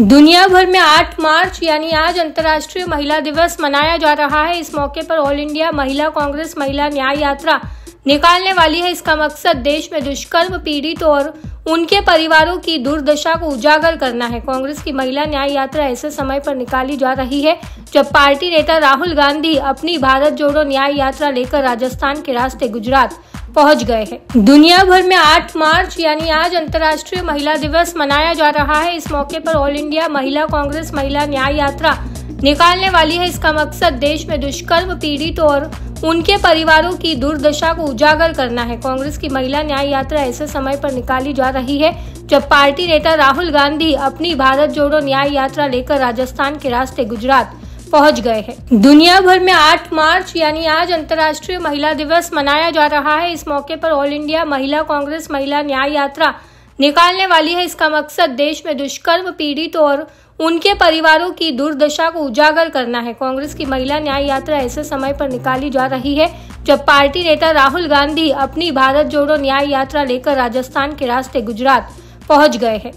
दुनिया भर में 8 मार्च, यानी आज अंतर्राष्ट्रीय महिला दिवस मनाया जा रहा है। इस मौके पर ऑल इंडिया महिला कांग्रेस महिला न्याय यात्रा निकालने वाली है। इसका मकसद देश में दुष्कर्म, पीड़ित और उनके परिवारों की दुर्दशा को उजागर करना है। कांग्रेस की महिला न्याय यात्रा ऐसे समय पर निकाली जा रही है, जब पार्टी नेता राहुल गांधी अपनी भारत जोड़ो न्याय यात्रा लेकर राजस्थान के रास्ते गुजरात पहुँच गए हैं। दुनिया भर में 8 मार्च, यानी आज अंतर्राष्ट्रीय महिला दिवस मनाया जा रहा है। इस मौके पर ऑल इंडिया महिला कांग्रेस महिला न्याय यात्रा निकालने वाली है इसका मकसद देश में दुष्कर्म, पीड़ित और उनके परिवारों की दुर्दशा को उजागर करना है। कांग्रेस की महिला न्याय यात्रा ऐसे समय पर निकाली जा रही है, जब पार्टी नेता राहुल गांधी अपनी भारत जोड़ो न्याय यात्रा लेकर राजस्थान के रास्ते गुजरात पहुँच गए हैं। दुनिया भर में 8 मार्च, यानी आज अंतर्राष्ट्रीय महिला दिवस मनाया जा रहा है। इस मौके पर ऑल इंडिया महिला कांग्रेस महिला न्याय यात्रा निकालने वाली है इसका मकसद देश में दुष्कर्म, पीड़ित और उनके परिवारों की दुर्दशा को उजागर करना है। कांग्रेस की महिला न्याय यात्रा ऐसे समय पर निकाली जा रही है, जब पार्टी नेता राहुल गांधी अपनी भारत जोड़ो न्याय यात्रा लेकर राजस्थान के रास्ते गुजरात पहुँच गए हैं।